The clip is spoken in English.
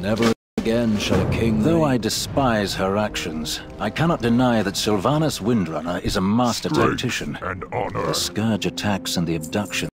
Never again shall a king... Though I despise her actions, I cannot deny that Sylvanas Windrunner is a master Strength tactician. and honor. The Scourge attacks and the abduction